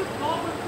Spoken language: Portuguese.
Dobra